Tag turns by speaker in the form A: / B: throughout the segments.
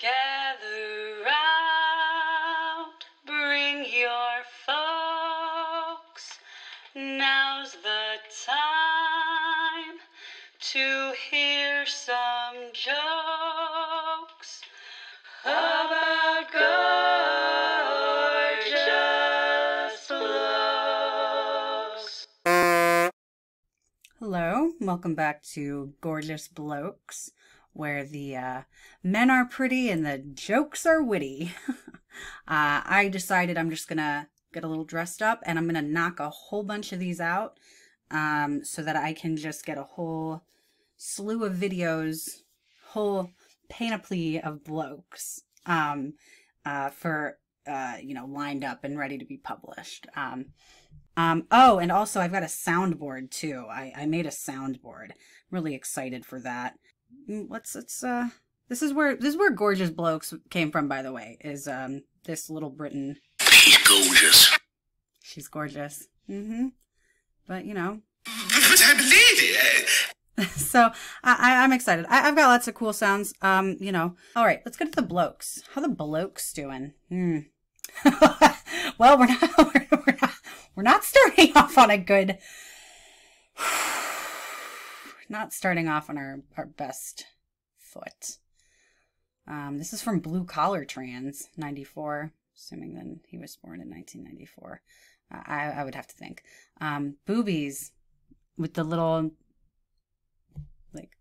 A: Gather round, bring your folks. Now's the time to hear some jokes about gorgeous blokes.
B: Hello, welcome back to Gorgeous Blokes, where the uh, men are pretty and the jokes are witty. uh, I decided I'm just gonna get a little dressed up and I'm gonna knock a whole bunch of these out um, so that I can just get a whole slew of videos, whole panoply of blokes um, uh, for, uh, you know, lined up and ready to be published. Um, um, oh, and also I've got a soundboard too. I, I made a soundboard. really excited for that. Mm, Let's let's uh this is where this is where gorgeous blokes came from by the way. Is um this little Britain.
C: she's gorgeous.
B: She's gorgeous. Mm-hmm. But you know.
C: but I believe it.
B: So I, I I'm excited. I, I've got lots of cool sounds. Um, you know. All right, let's get to the blokes. How the blokes doing? Hmm. well, we're not, we're, we're not we're not starting off on a good not starting off on our, our best foot. Um, this is from Blue Collar Trans, 94, assuming then he was born in 1994. Uh, I, I would have to think. Um, boobies with the little, like.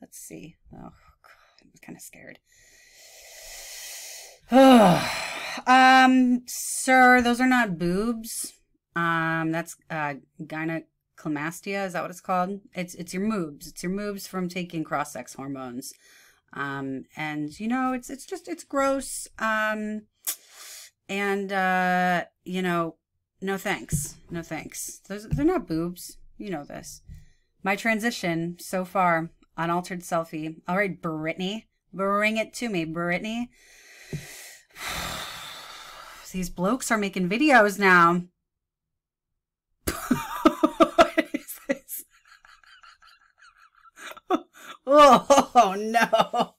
B: Let's see. Oh, God, I'm kind of scared. um, sir, those are not boobs. Um, that's uh gyneclomastia. Is that what it's called? It's it's your moobs. It's your moobs from taking cross sex hormones. Um, and you know, it's it's just it's gross. Um, and uh, you know, no thanks, no thanks. Those they're not boobs. You know this. My transition so far, unaltered selfie. All right, Brittany, bring it to me, Brittany. These blokes are making videos now. what is this? oh no.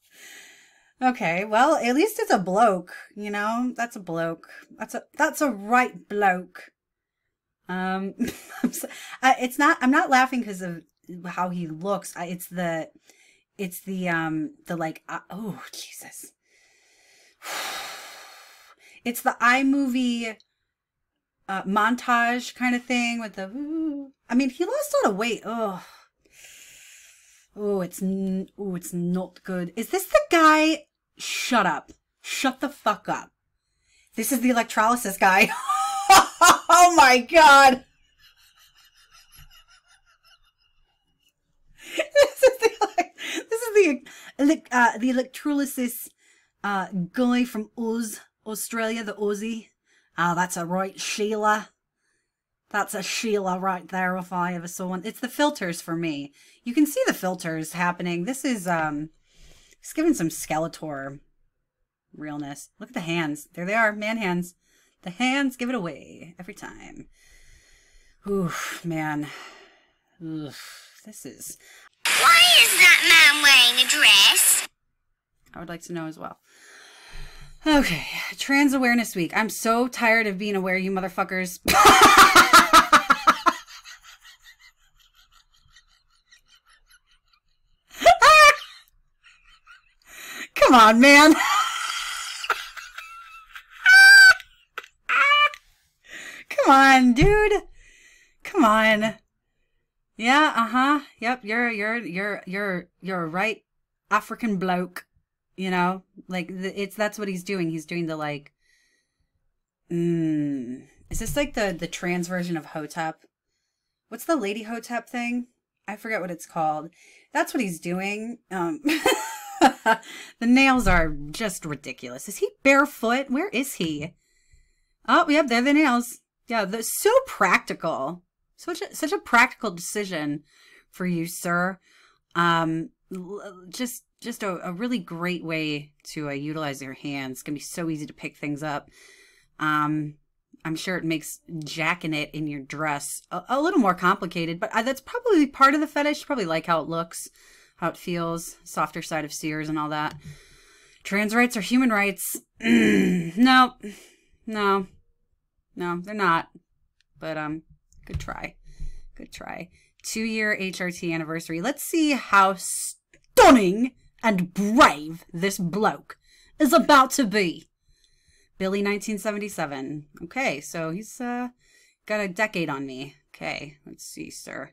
B: Okay, well, at least it's a bloke, you know? That's a bloke. That's a that's a right bloke. Um so, it's not I'm not laughing because of how he looks. I, it's the it's the um the like uh, oh Jesus. It's the iMovie uh, montage kind of thing with the. ooh. I mean, he lost a lot of weight. Oh, oh, it's oh, it's not good. Is this the guy? Shut up! Shut the fuck up! This is the electrolysis guy. oh my god! this is the this is the uh, the electrolysis uh, guy from Oz, Australia, the Aussie. Ah, that's a right Sheila. That's a Sheila right there if I ever saw one. It's the filters for me. You can see the filters happening. This is um it's giving some Skeletor realness. Look at the hands. There they are, man hands. The hands give it away every time. Oof, man. Oof, this is
D: Why is that man wearing a dress?
B: I would like to know as well. Okay, Trans Awareness Week. I'm so tired of being aware, you motherfuckers. Come on, man. Come on, dude. Come on. Yeah, uh-huh. Yep, you're you're you're you're you're a right African bloke. You know, like it's that's what he's doing. He's doing the like. Mm, is this like the the trans version of Hotep? What's the Lady Hotep thing? I forget what it's called. That's what he's doing. Um, the nails are just ridiculous. Is he barefoot? Where is he? Oh, yep, they're the nails. Yeah, they're so practical. Such a, such a practical decision for you, sir. Um, just just a, a really great way to uh, utilize your hands. It's gonna be so easy to pick things up. Um, I'm sure it makes jacking it in your dress a, a little more complicated, but uh, that's probably part of the fetish. You probably like how it looks, how it feels, softer side of Sears and all that. Trans rights are human rights. no, no, no, they're not. But um, good try, good try. Two year HRT anniversary. Let's see how stunning and brave this bloke is about to be. Billy 1977. Okay, so he's uh got a decade on me. Okay, let's see, sir.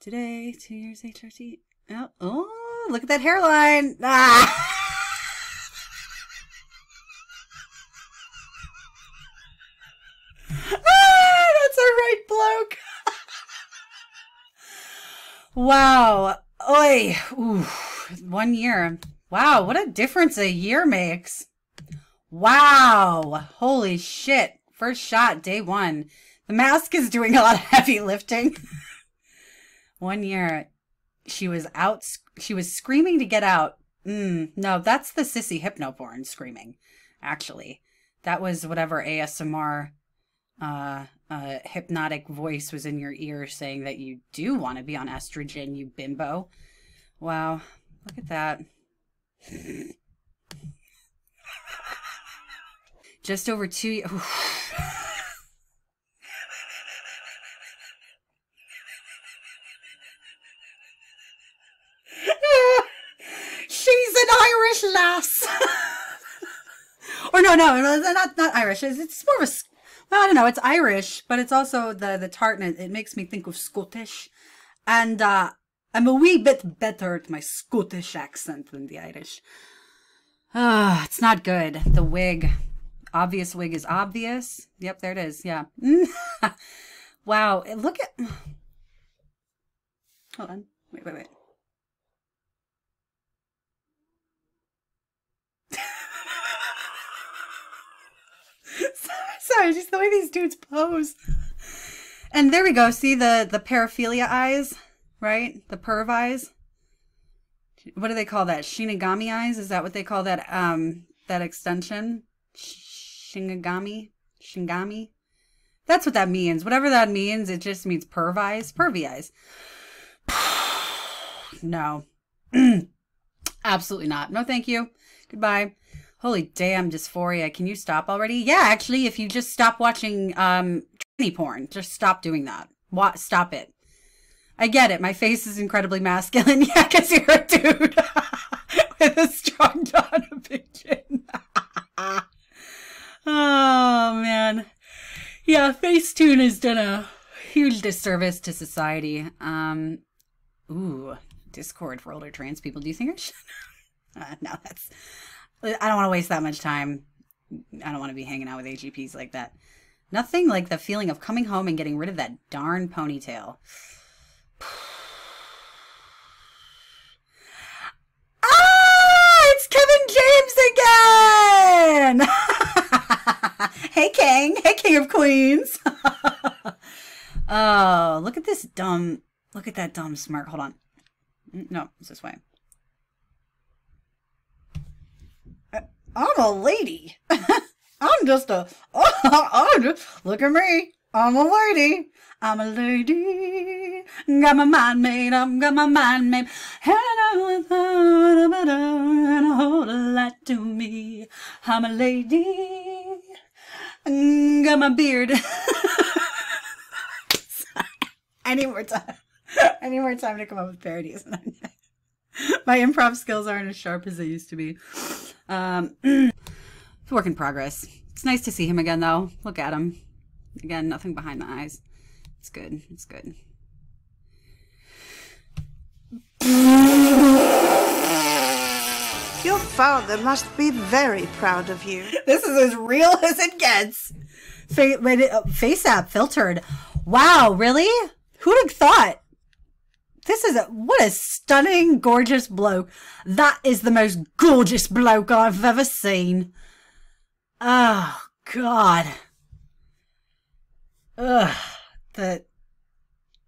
B: Today, two years HRT. Oh, oh look at that hairline. Ah. ah that's a right bloke. wow. Oi. Ooh. One year. Wow, what a difference a year makes. Wow. Holy shit. First shot, day one. The mask is doing a lot of heavy lifting. one year, she was out, she was screaming to get out. Mm, no, that's the sissy hypnoporn screaming, actually. That was whatever ASMR uh, uh, hypnotic voice was in your ear saying that you do want to be on estrogen, you bimbo. Wow, look at that. Just over two. Irish lass. or no, no, not not Irish. It's, it's more of a. Well, I don't know. It's Irish, but it's also the the tartness. It makes me think of Scottish, and uh, I'm a wee bit better at my Scottish accent than the Irish. Ah, it's not good. The wig. Obvious wig is obvious. Yep, there it is. Yeah. wow. Look at. Hold on. Wait, wait, wait. Sorry, the way these dudes pose. And there we go. See the the paraphilia eyes, right? The perv eyes. What do they call that? Shinigami eyes? Is that what they call that? Um, that extension. Shingagami, Shingami. That's what that means. Whatever that means, it just means perv eyes, pervy eyes. no, absolutely not. No, thank you. Goodbye. Holy damn dysphoria. Can you stop already? Yeah, actually, if you just stop watching um tranny porn, just stop doing that. What? Stop it. I get it. My face is incredibly masculine. Yeah, because you're a dude with a strong jaw big chin. oh, man. Yeah, Facetune has done a huge disservice to society. Um, ooh, Discord for older trans people. Do you think I should? Uh, no, that's I don't want to waste that much time. I don't want to be hanging out with AGPs like that. Nothing like the feeling of coming home and getting rid of that darn ponytail. ah, it's Kevin James again. hey, King. Hey, King of Queens. oh, look at this dumb. Look at that dumb smirk. Hold on. No, it's this way. I'm a lady. I'm just a. I'm just, look at me. I'm a lady. I'm a lady. Got my mind made up. Got my mind made. And a whole lot to me. I'm a lady. Mm, got my beard. I need more time. I need more time to come up with parodies. My improv skills aren't as sharp as they used to be. Um, it's a work in progress. It's nice to see him again, though. Look at him. Again, nothing behind the eyes. It's good. It's good.
E: Your father must be very proud of you.
B: This is as real as it gets. Fa- uh, face app filtered. Wow, really? Who'd have thought? This is a, what a stunning, gorgeous bloke. That is the most gorgeous bloke I've ever seen. Oh, God. Ugh. The,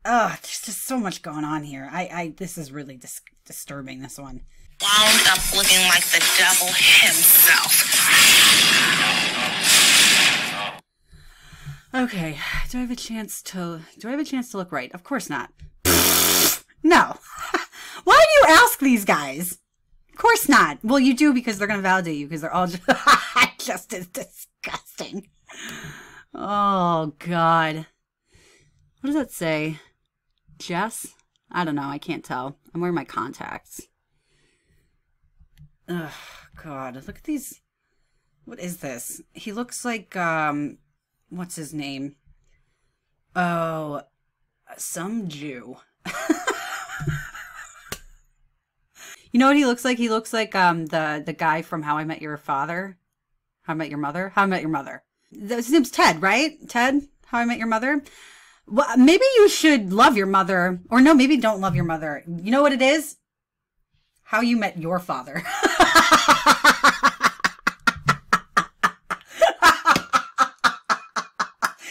B: ugh, there's just so much going on here. I, I, this is really dis- disturbing, this one.
D: Wound up looking like the devil himself.
B: Okay, do I have a chance to, do I have a chance to look right? Of course not. No. Why do you ask these guys? Of course not. Well, you do because they're going to validate you because they're all just, just as disgusting. Oh, God. What does that say? Jess? I don't know. I can't tell. I'm wearing my contacts. Ugh, God. Look at these. What is this? He looks like, um, what's his name? Oh, some Jew. you know what he looks like? He looks like um the the guy from How I Met Your Father, How I Met Your Mother, How I Met Your Mother. His name's Ted, right? Ted, How I Met Your Mother. Well, maybe you should love your mother, or no, maybe don't love your mother. You know what it is? How you met your father.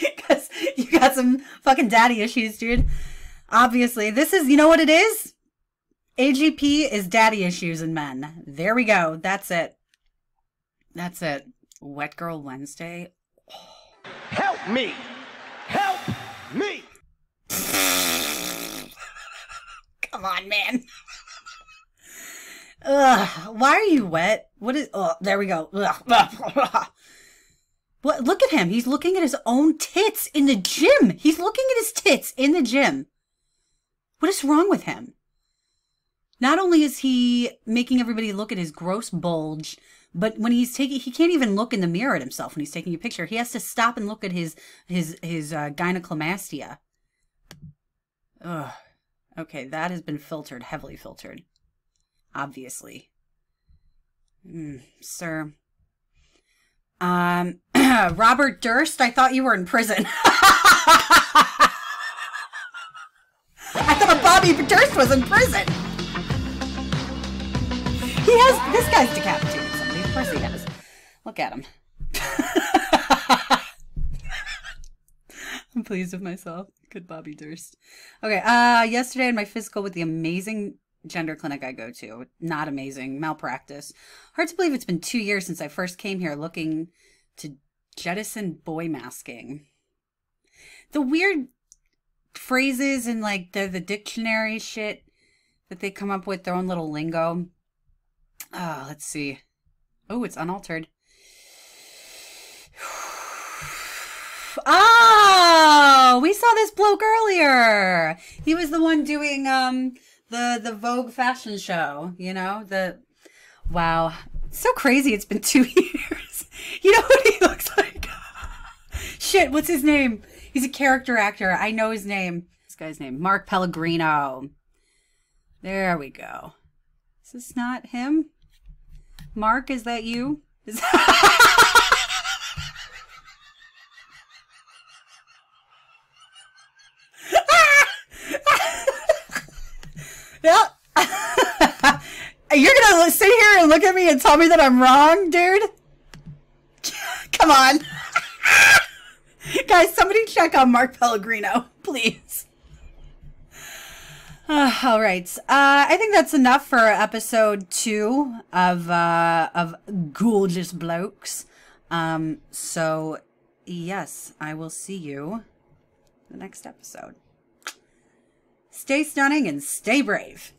B: Because you got some fucking daddy issues, dude. Obviously, this is, you know what it is? AGP is daddy issues in men. There we go. That's it. That's it. Wet Girl Wednesday.
F: Help me! Help me!
B: Come on, man. Ugh, why are you wet? What is? Oh, there we go. What? Look at him. He's looking at his own tits in the gym. He's looking at his tits in the gym. What is wrong with him? Not only is he making everybody look at his gross bulge, but when he's taking, he can't even look in the mirror at himself when he's taking a picture. He has to stop and look at his his his uh, gynecomastia. Ugh. Okay, that has been filtered, heavily filtered. Obviously. Mm, sir. Um, Robert Durst, I thought you were in prison. I thought Bobby Durst was in prison. He has, this guy's decapitated somebody. Of course he has. Look at him. I'm pleased with myself. Good Bobby Durst. Okay, uh, yesterday in my physical with the amazing gender clinic I go to. Not amazing. Malpractice. Hard to believe it's been two years since I first came here looking to jettison boy masking. The weird phrases and like the, the dictionary shit that they come up with, their own little lingo. Oh, let's see. Oh, it's unaltered. Oh, we saw this bloke earlier. He was the one doing um the the Vogue fashion show, you know? The wow. So crazy it's been 2 years. You know what he looks like? Shit, what's his name? He's a character actor. I know his name. This guy's name, Mark Pellegrino. There we go. Is this not him? Mark, is that you? Is Yeah. You're gonna sit here and look at me and tell me that I'm wrong, dude? Come on. Guys, somebody check on Mark Pellegrino, please. Uh, all right. Uh, I think that's enough for episode two of uh, of gorgeous blokes. Um, so yes, I will see you the next episode. Stay stunning and stay brave.